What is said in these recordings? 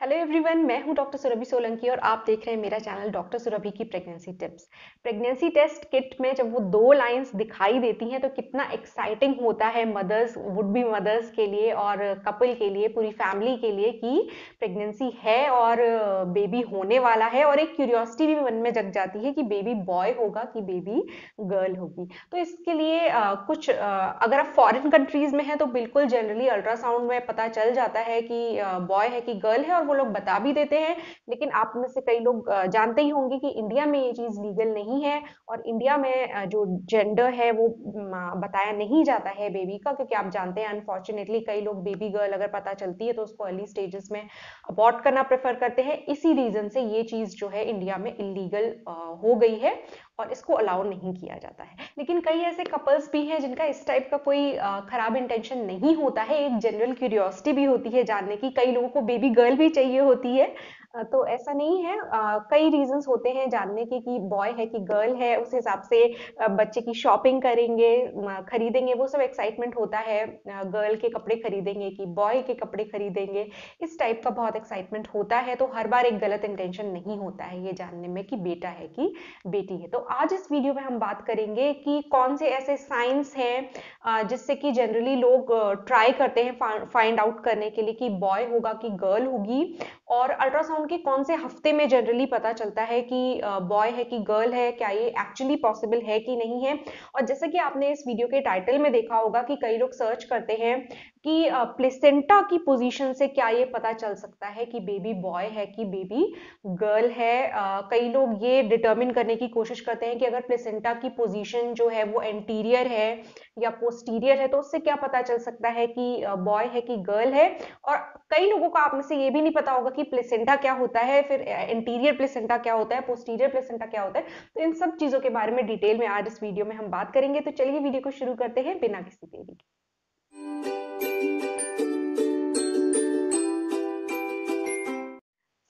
Hello everyone मैं हूँ doctor Surabhi Solanki और आप देख रहे हैं मेरा चैनल डॉक्टर सुरभि की pregnancy tips pregnancy test kit में जब वो दो लाइंस दिखाई देती हैं तो कितना एक्साइटिंग होता है मदर्स वुड बी मदर्स के लिए और कपल के लिए पूरी फैमिली के लिए कि प्रेगनेंसी है और बेबी होने वाला है और एक क्यूरियोसिटी भी मन में जग जाती है कि बेबी बॉय होगा कि बेबी गर्ल होगी. तो इसके लिए आ, कुछ आ, अगर आप फॉरेन कंट्रीज़ में हैं तो बिल्कुल जनरली अल्ट्रासाउंड में पता चल जाता है कि बॉय है कि गर्ल है और वो लोग बता भी देते हैं, लेकिन आप में से कई लोग जानते ही होंगे कि इंडिया में ये चीज़ लीगल नहीं है और इंडिया में जो जेंडर है वो बताया नहीं जाता है बेबी का क्योंकि आप जानते हैं अनफॉर्चुनेटली कई लोग बेबी गर्ल अगर पता चलती है तो उसको अर्ली स्टेजेस में अबॉर्ट करना प्रेफर करते हैं। इसी रीजन से ये चीज़ जो है इंडिया में इलीगल हो गई है और इसको अलाउ नहीं किया जाता है। लेकिन कई ऐसे कपल्स भी हैं जिनका इस टाइप का कोई खराब इंटेंशन नहीं होता है। एक जनरल क्यूरियोसिटी भी होती है जानने की। कई लोगों को बेबी गर्ल भी चाहिए होती है। तो ऐसा नहीं है। कई रीजंस होते हैं जानने के कि बॉय है कि गर्ल है, उस हिसाब से बच्चे की शॉपिंग करेंगे खरीदेंगे, वो सब एक्साइटमेंट होता है। गर्ल के कपड़े खरीदेंगे कि बॉय के कपड़े खरीदेंगे, इस टाइप का बहुत एक्साइटमेंट होता है। तो हर बार एक गलत इंटेंशन नहीं होता है ये जानने में कि बेटा है कि बेटी है। तो आज इस वीडियो में हम बात करेंगे कि कौन से ऐसे साइंस हैं जिससे कि जनरली लोग ट्राई करते हैं फाइंड आउट करने के लिए कि बॉय होगा कि गर्ल होगी। और अल्ट्रासाउंड के कौन से हफ़्ते में जनरली पता चलता है कि बॉय है कि गर्ल है, क्या ये एक्चुअली पॉसिबल है कि नहीं है? और जैसा कि आपने इस वीडियो के टाइटल में देखा होगा कि कई लोग सर्च करते हैं कि प्लेसेंटा की पोजीशन से क्या ये पता चल सकता है कि बेबी बॉय है कि बेबी गर्ल है? कई लोग ये डिटर्मिन करने की कोशिश करते हैं कि अगर प्लेसेंटा की पोजीशन जो है वो एंटीरियर है या पोस्टीरियर है तो उससे क्या पता चल सकता है कि बॉय है कि गर्ल है? और कई लोगों को आप में से ये भी नहीं पता होगा कि प्लेसेंटा क्या होता है, फिर इंटीरियर प्लेसेंटा क्या होता है पोस्टीरियर प्लेसेंटा क्या होता है? तो इन सब चीज़ों के बारे में डिटेल में आज इस वीडियो में हम बात करेंगे। तो चलिए वीडियो को शुरू करते हैं बिना किसी देरी के।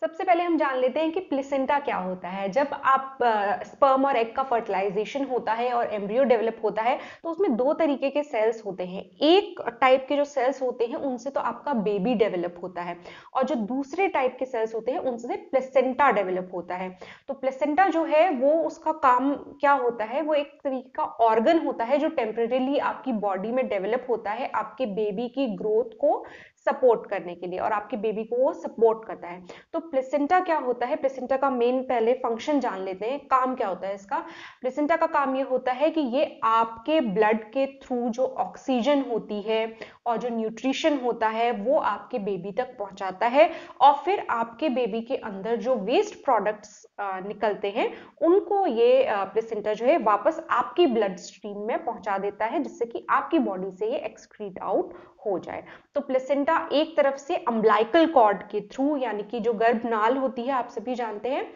सबसे पहले हम जान लेते हैं कि प्लेसेंटा क्या होता है। जब आप स्पर्म और एग का फर्टिलाइजेशन होता है और एम्ब्रियो डेवलप होता है तो उसमें दो तरीके के सेल्स होते हैं। एक टाइप के जो सेल्स होते हैं, उनसे तो आपका बेबी डेवलप होता है और जो दूसरे टाइप के सेल्स होते हैं, उनसे प्लेसेंटा डेवलप होता है। तो प्लेसेंटा जो है, वो उसका काम क्या होता है? वो एक तरीके का ऑर्गन होता है जो टेम्परेली आपकी बॉडी में डेवलप होता है, आपके बेबी की ग्रोथ को सपोर्ट करने के लिए और आपके बेबी को वो सपोर्ट करता है। तो प्लेसेंटा क्या होता है? प्लेसेंटा का मेन पहले फ़ंक्शन जान लेते हैं। काम क्या होता है इसका? प्लेसेंटा का काम ये होता है कि ये आपके ब्लड के थ्रू जो ऑक्सीजन होती है और जो न्यूट्रिशन होता है, वो आपके बेबी तक पहुंचाता है और फिर आपके बेबी के अंदर जो वेस्ट प्रोडक्ट्स निकलते हैं, उनको ये प्लेसेंटा जो है वापस आपकी ब्लड स्ट्रीम में पहुँचा देता है जिससे कि आपकी बॉडी से ये एक्सक्रीट आउट हो जाए। तो प्लेसेंटा एक तरफ़ से अम्बलाइकल कॉर्ड के थ्रू यानी कि जो गर्भनाल होती है, आप सभी जानते हैं,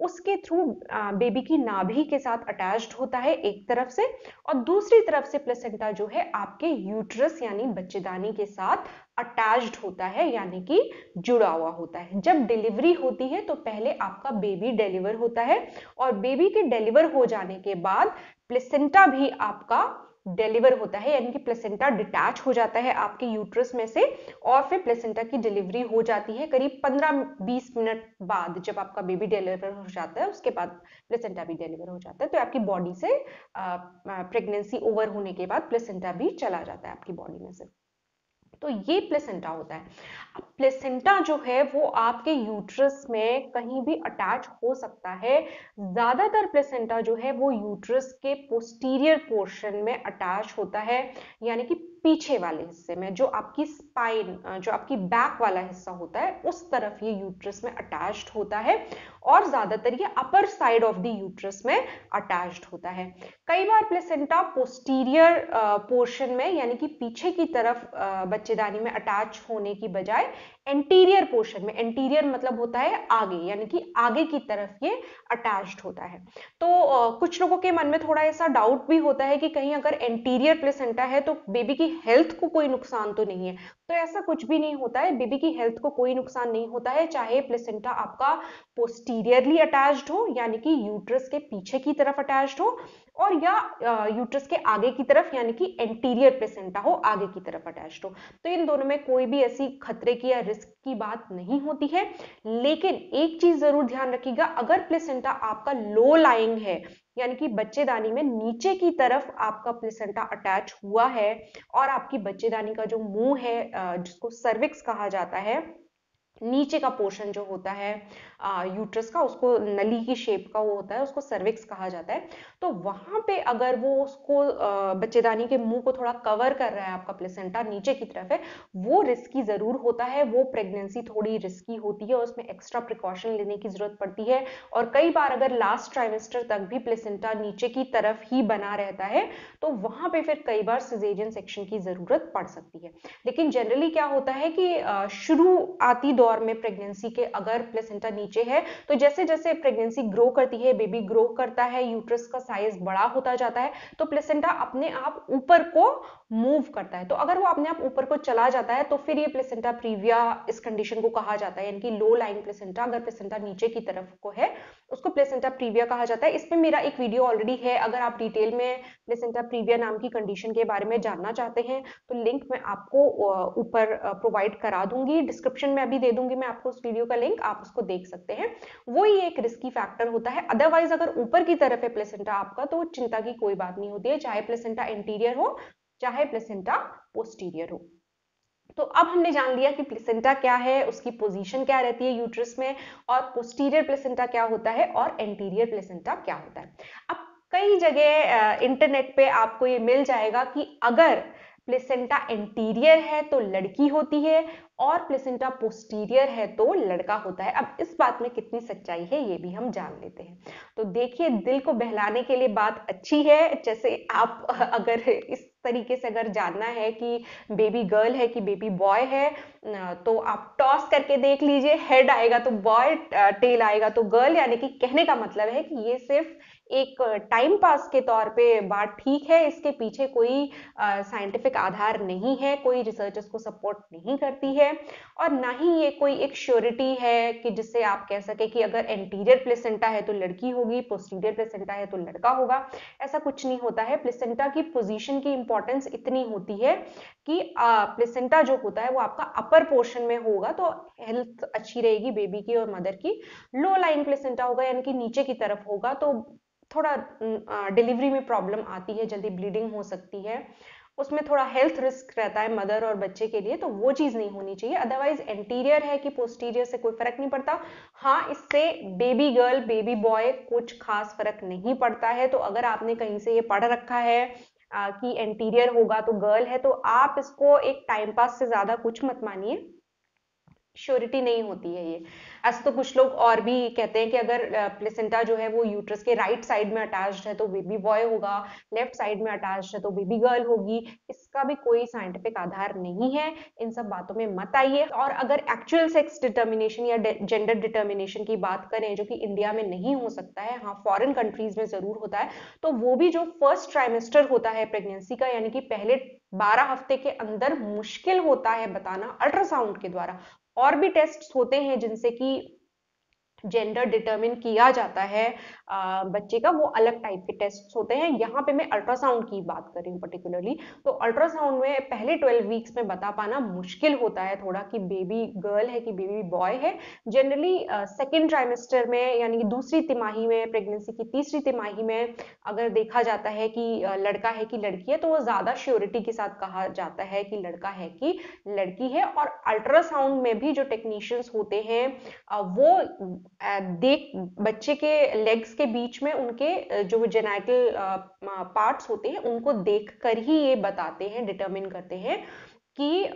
उसके थ्रू बेबी की नाभि के साथ अटैच्ड होता है एक तरफ़ से और दूसरी तरफ़ से प्लेसेंटा जो है, आपके यूट्रस यानी बच्चेदानी के साथ अटैच्ड होता है, यानी कि जुड़ा हुआ होता है। जब डिलीवरी होती है तो पहले आपका बेबी डिलीवर होता है और बेबी के डिलीवर हो जाने के बाद प्लेसेंटा भी आपका डिलीवर होता है, यानी कि प्लेसेंटा डिटैच हो जाता है आपके यूट्रस में से और फिर प्लेसेंटा की डिलीवरी हो जाती है करीब 15-20 मिनट बाद जब आपका बेबी डिलीवर हो जाता है, उसके बाद प्लेसेंटा भी डिलीवर हो जाता है। तो आपकी बॉडी से प्रेगनेंसी ओवर होने के बाद प्लेसेंटा भी चला जाता है आपकी बॉडी में से। तो ये प्लेसेंटा होता है। अब प्लेसेंटा जो है, वो आपके यूट्रस में कहीं भी अटैच हो सकता है। ज़्यादातर प्लेसेंटा जो है, वो यूट्रस के पोस्टीरियर पोर्शन में अटैच होता है। यानी कि पीछे वाले हिस्से में, जो आपकी स्पाइन जो आपकी बैक वाला हिस्सा होता है, उस तरफ़ ये यूट्रस में अटैच्ड होता है और ज़्यादातर ये upper side of the uterus में अटैच्ड होता है। कई बार प्लेसेंटा पोस्टीरियर पोर्शन में, यानी कि पीछे की तरफ़ बच्चेदानी में अटैच होने की बजाय एंटीरियर पोर्शन में एंटीरियर मतलब होता है आगे, यानी कि आगे की तरफ़ ये अटैच्ड होता है। तो कुछ लोगों के मन में थोड़ा ऐसा डाउट भी होता है कि कहीं अगर एंटीरियर प्लेसेंटा है तो बेबी की हेल्थ को कोई नुकसान तो नहीं है। तो ऐसा कुछ भी नहीं होता है बेबी की हेल्थ को कोई नुकसान नहीं होता है, चाहे प्लेसेंटा आपका पोस्टीरियरली अटैच्ड हो, यानी कि यूट्रस के पीछे की तरफ़ अटैच्ड हो और या यूट्रस के आगे की तरफ़, यानी कि एंटीरियर प्लेसेंटा हो, आगे की तरफ़ अटैच हो। तो इन दोनों में कोई भी ऐसी खतरे की या रिस्क की बात नहीं होती है। लेकिन एक चीज़ ज़रूर ध्यान रखिएगा, अगर प्लेसेंटा आपका लो लाइंग है, यानी कि बच्चेदानी में नीचे की तरफ़ आपका प्लेसेंटा अटैच हुआ है, और आपकी बच्चेदानी का जो मुँह है जिसको सर्विक्स कहा जाता है नीचे का पोर्शन जो होता है यूट्रस का, उसको नली की शेप का वो होता है, उसको सर्विक्स कहा जाता है। तो वहाँ पे अगर वो उसको बच्चेदानी के मुँह को थोड़ा कवर कर रहा है आपका प्लेसेंटा नीचे की तरफ़ है, वो रिस्की ज़रूर होता है, वो प्रेगनेंसी थोड़ी रिस्की होती है और उसमें एक्स्ट्रा प्रिकॉशन लेने की ज़रूरत पड़ती है। और कई बार अगर लास्ट ट्राइमेस्टर तक भी प्लेसेंटा नीचे की तरफ़ ही बना रहता है तो वहाँ पर फिर कई बार सिजेरियन सेक्शन की ज़रूरत पड़ सकती है। लेकिन जनरली क्या होता है कि शुरू आती में प्रेगनेंसी के अगर प्लेसेंटा नीचे है तो जैसे जैसे प्रेगनेंसी ग्रो करती है बेबी ग्रो करता है यूट्रस का साइज़ बड़ा होता जाता है तो प्लेसेंटा अपने आप ऊपर को मूव करता है। तो अगर वो अपने आप ऊपर को चला जाता है तो फिर ये प्लेसेंटा प्रीविया इस कंडीशन को कहा जाता है, यानी कि लो लाइन प्लेसेंटा अगर प्लेसेंटा नीचे की तरफ़ को है, उसको प्लेसेंटा प्रीविया कहा जाता है। इस पर मेरा एक वीडियो ऑलरेडी है। अगर आप डिटेल में प्लेसेंटा प्रीविया नाम की कंडीशन के बारे में जानना चाहते हैं तो लिंक मैं आपको ऊपर प्रोवाइड करा दूँगी। डिस्क्रिप्शन में अभी दे दूँगी मैं आपको उस वीडियो का लिंक आप उसको देख सकते हैं। वो एक रिस्की फैक्टर होता है। अदरवाइज़ अगर ऊपर की तरफ़ है प्लेसेंटा आपका तो चिंता की कोई बात नहीं होती है। चाहे प्लेसेंटा इंटीरियर हो चाहे प्लेसेंटा पोस्टीरियर हो। तो अब हमने जान लिया कि प्लेसेंटा क्या है, उसकी पोजीशन क्या रहती है यूट्रस में, और पोस्टीरियर प्लेसेंटा क्या होता है, और एंटीरियर प्लेसेंटा क्या होता है। अब कई जगह इंटरनेट पे आपको ये मिल जाएगा कि अगर प्लेसेंटा एंटीरियर है तो लड़की होती है, और प्लेसेंटा पोस्टीरियर है तो लड़का होता है। अब इस बात में कितनी सच्चाई है, ये भी हम जान लेते हैं। तो देखिए, दिल को बहलाने के लिए बात अच्छी है, जैसे आप अगर इस तरीके से अगर जानना है कि बेबी गर्ल है कि बेबी बॉय है तो आप टॉस करके देख लीजिए हेड आएगा तो बॉय टेल आएगा तो गर्ल यानी कि कहने का मतलब है कि ये सिर्फ़ एक टाइम पास के तौर पे बात ठीक है, इसके पीछे कोई साइंटिफिक आधार नहीं है, कोई रिसर्च इसको सपोर्ट नहीं करती है और ना ही ये कोई एक श्योरिटी है कि जिससे आप कह सके कि अगर एंटीरियर प्लेसेंटा है तो लड़की होगी पोस्टीरियर प्लेसेंटा है तो लड़का होगा, ऐसा कुछ नहीं होता है। प्लेसेंटा की पोजीशन की इंपॉर्टेंस इतनी होती है कि प्लेसेंटा जो होता है वो आपका अपर पोर्शन में होगा तो हेल्थ अच्छी रहेगी बेबी की और मदर की। लो लाइन प्लेसेंटा होगा, यानी कि नीचे की तरफ़ होगा तो थोड़ा डिलीवरी में प्रॉब्लम आती है जल्दी ब्लीडिंग हो सकती है उसमें थोड़ा हेल्थ रिस्क रहता है मदर और बच्चे के लिए तो वो चीज़ नहीं होनी चाहिए। अदरवाइज़ एंटीरियर है कि पोस्टीरियर से कोई फ़र्क नहीं पड़ता। हाँ इससे बेबी गर्ल बेबी बॉय कुछ खास फ़र्क नहीं पड़ता है तो अगर आपने कहीं से ये पढ़ रखा है आ, कि एंटीरियर होगा तो गर्ल है तो आप इसको एक टाइम पास से ज़्यादा कुछ मत मानिए। श्योरिटी नहीं होती है ये। ऐसे तो कुछ लोग और भी कहते हैं कि अगर प्लेसेंटा जो है वो यूट्रस के राइट साइड में अटैच्ड है तो बेबी बॉय होगा लेफ़्ट साइड में अटैच्ड है तो बेबी गर्ल होगी। इसका भी कोई साइंटिफिक आधार नहीं है। इन सब बातों में मत आइए। और अगर एक्चुअल सेक्स डिटर्मिनेशन या जेंडर डिटर्मिनेशन की बात करें, जो कि इंडिया में नहीं हो सकता है हाँ फॉरेन कंट्रीज़ में ज़रूर होता है तो वो भी जो फ़र्स्ट ट्राइमेस्टर होता है प्रेगनेंसी का, यानी कि पहले 12 हफ़्ते के अंदर मुश्किल होता है बताना अल्ट्रासाउंड के द्वारा। और भी टेस्ट होते हैं जिनसे कि जेंडर डिटर्मिन किया जाता है आ, बच्चे का वो अलग टाइप के टेस्ट होते हैं। यहाँ पे मैं अल्ट्रासाउंड की बात कर रही हूँ पर्टिकुलरली तो अल्ट्रासाउंड में पहले 12 वीक्स में बता पाना मुश्किल होता है थोड़ा कि बेबी गर्ल है कि बेबी बॉय है। जनरली सेकेंड ट्राइमेस्टर में यानी दूसरी तिमाही में प्रेगनेंसी की तीसरी तिमाही में अगर देखा जाता है कि लड़का है कि लड़की है तो वो ज़्यादा श्योरिटी के साथ कहा जाता है कि लड़का है कि लड़की है। और अल्ट्रासाउंड में भी जो टेक्नीशियंस होते हैं वो देख, बच्चे के लेग्स के बीच में उनके जो जेनाइटल पार्ट्स होते हैं, उनको देखकर ही ये बताते हैं डिटरमिन करते हैं कि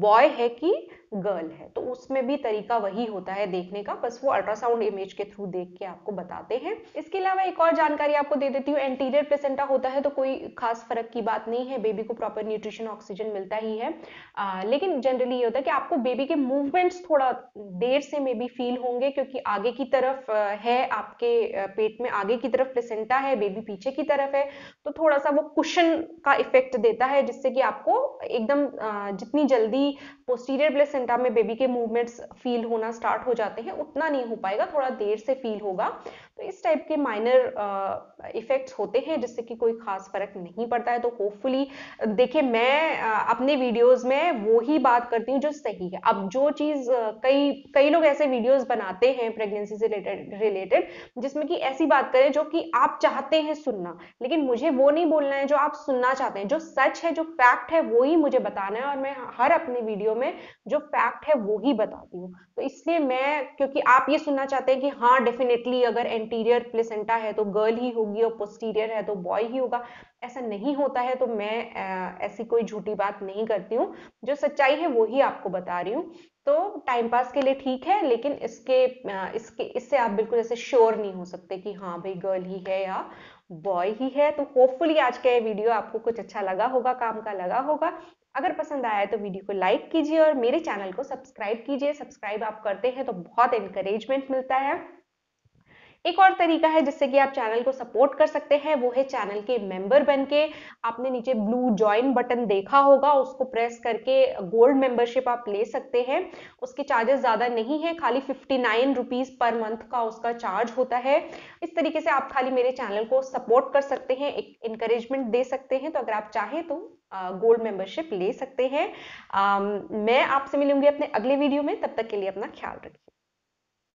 बॉय है कि गर्ल है। तो उसमें भी तरीका वही होता है देखने का। बस वो अल्ट्रासाउंड इमेज के थ्रू देख के आपको बताते हैं। इसके अलावा एक और जानकारी आपको दे देती हूँ। एंटीरियर प्लेसेंटा होता है तो कोई खास फ़र्क की बात नहीं है। बेबी को प्रॉपर न्यूट्रिशन ऑक्सीजन मिलता ही है। आ, लेकिन जनरली ये होता है कि आपको बेबी के मूवमेंट्स थोड़ा देर से मे बी फील होंगे क्योंकि आगे की तरफ़ है आपके पेट में आगे की तरफ़ प्लेसेंटा है बेबी पीछे की तरफ़ है। तो थोड़ा सा वो कुशन का इफ़ेक्ट देता है जिससे कि आपको एकदम जितनी जल्दी पोस्टीरियर प्लेसेंटा में बेबी के मूवमेंट्स फील होना स्टार्ट हो जाते हैं, उतना नहीं हो पाएगा, थोड़ा देर से फील होगा। तो इस टाइप के माइनर इफेक्ट्स होते हैं, जिससे कि कोई खास फ़र्क नहीं पड़ता है। तो होपफुली देखिए, मैं अपने वीडियोस में वो ही बात करती हूँ जो सही है। अब जो चीज़ कई कई लोग ऐसे वीडियोस बनाते हैं प्रेगनेंसी से रिलेटेड जिसमें कि ऐसी बात करें जो कि आप चाहते हैं सुनना, लेकिन मुझे वो नहीं बोलना है जो आप सुनना चाहते हैं। जो सच है, जो फैक्ट है, वो ही मुझे बताना है और मैं हर अपने वीडियो में जो फैक्ट है, वो ही बताती हूँ। तो इसलिए मैं, क्योंकि आप ये सुनना चाहते हैं कि हाँ डेफिनेटली अगर एंटीरियर प्लेसेंटा है तो गर्ल ही होगी और पोस्टीरियर है तो बॉय ही होगा, ऐसा नहीं होता है तो मैं ऐसी कोई झूठी बात नहीं करती हूँ। जो सच्चाई है वो ही आपको बता रही हूँ। तो टाइम पास के लिए ठीक है, लेकिन इसके इसके, इससे आप बिल्कुल ऐसे श्योर नहीं हो सकते कि हाँ भाई गर्ल ही है या बॉय ही है। तो होपफुली आज का ये वीडियो आपको कुछ अच्छा लगा होगा, काम का लगा होगा। अगर पसंद आया तो वीडियो को लाइक कीजिए और मेरे चैनल को सब्सक्राइब कीजिए। सब्सक्राइब आप करते हैं तो बहुत इंकरेजमेंट मिलता है। एक और तरीका है जिससे कि आप चैनल को सपोर्ट कर सकते हैं, वो है चैनल के मेंबर बन के आपने नीचे ब्लू ज्वाइन बटन देखा होगा, उसको प्रेस करके गोल्ड मेंबरशिप आप ले सकते हैं। उसके चार्जेस ज़्यादा नहीं है, खाली fifty nine rupees per month का उसका चार्ज होता है। इस तरीके से आप खाली मेरे चैनल को सपोर्ट कर सकते हैं, एक इंकरेजमेंट दे सकते हैं। तो अगर आप चाहें तो गोल्ड मेंबरशिप ले सकते हैं। मैं आपसे मिलूँगी अपने अगले वीडियो में, तब तक के लिए अपना ख्याल रखिए।